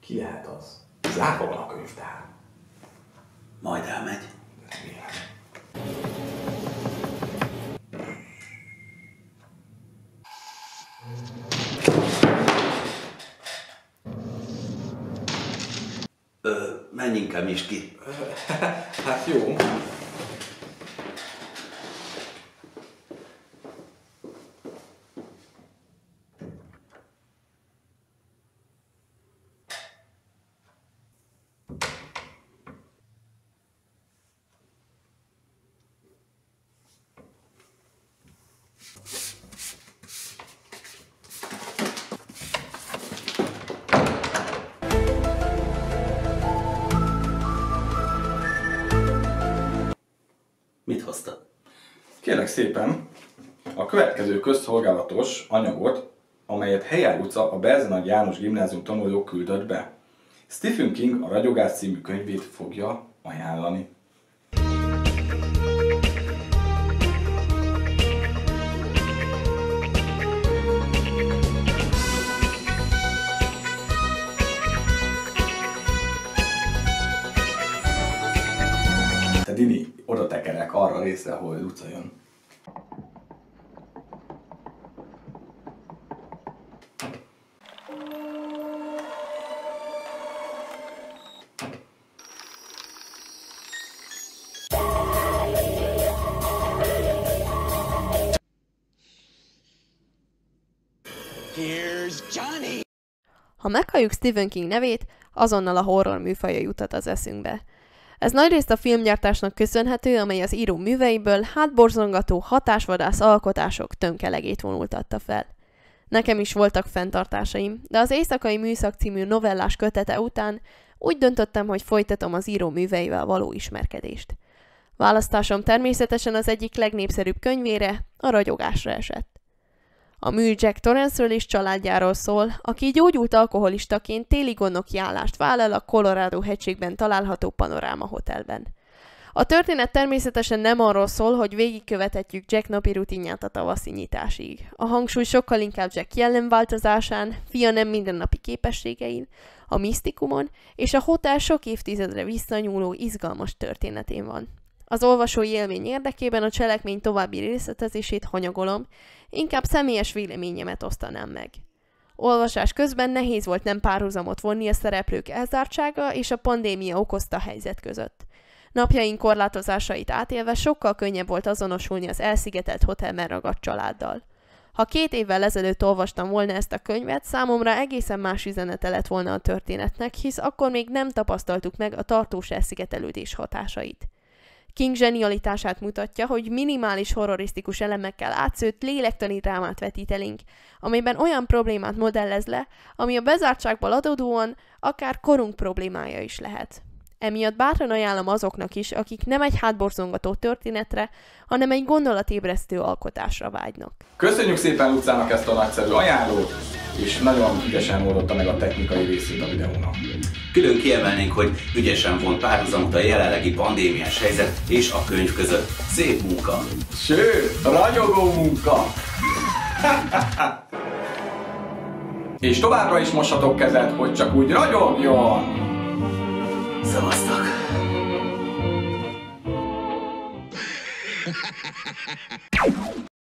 Ki lehet az? Zárva van a könyvtár. Majd elmegy. Ö, menjünk el, Miski. Hát jó. Kérlek szépen, a következő közszolgálatos anyagot, amelyet Helyár utca a Berzenagy János Gimnázium tanulók küldött be. Stephen King a Ragyogás című könyvét fogja ajánlani. Tekerek arra a részre, ahol Luca jön. Ha meghalljuk Stephen King nevét, azonnal a horror műfaja jutat az eszünkbe. Ez nagyrészt a filmgyártásnak köszönhető, amely az író műveiből hátborzongató hatásvadász alkotások tönkelegét vonultatta fel. Nekem is voltak fenntartásaim, de az Éjszakai Műszak című novellás kötete után úgy döntöttem, hogy folytatom az író műveivel való ismerkedést. Választásom természetesen az egyik legnépszerűbb könyvére, a ragyogásra esett. A mű Jack Torranceről és családjáról szól, aki gyógyult alkoholistaként téli gondoki állást vállal a Colorado hegységben található Panoráma Hotelben. A történet természetesen nem arról szól, hogy végigkövethetjük Jack napi rutinját a tavaszi nyitásig. A hangsúly sokkal inkább Jack jellemváltozásán, fia nem mindennapi képességein, a misztikumon és a hotel sok évtizedre visszanyúló izgalmas történetén van. Az olvasói élmény érdekében a cselekmény további részletezését hanyagolom, inkább személyes véleményemet osztanám meg. Olvasás közben nehéz volt nem párhuzamot vonni a szereplők elzártsága és a pandémia okozta helyzet között. Napjaink korlátozásait átélve sokkal könnyebb volt azonosulni az elszigetelt hotelben ragadt családdal. Ha két évvel ezelőtt olvastam volna ezt a könyvet, számomra egészen más üzenete lett volna a történetnek, hisz akkor még nem tapasztaltuk meg a tartós elszigetelődés hatásait. King zsenialitását mutatja, hogy minimális horrorisztikus elemekkel átszőtt lélektani drámát vetít elénk, amelyben olyan problémát modellez le, ami a bezártságból adódóan akár korunk problémája is lehet. Emiatt bátran ajánlom azoknak is, akik nem egy hátborzongató történetre, hanem egy gondolatébresztő alkotásra vágynak. Köszönjük szépen Lucának ezt a nagyszerű ajánlót, és nagyon ügyesen oldotta meg a technikai részét a videónak. Külön kiemelnénk, hogy ügyesen vont párhuzamot a jelenlegi pandémiás helyzet és a könyv között. Szép munka! Sőt, ragyogó munka! és továbbra is mosatok kezet, hogy csak úgy ragyogjon! Szavaztak!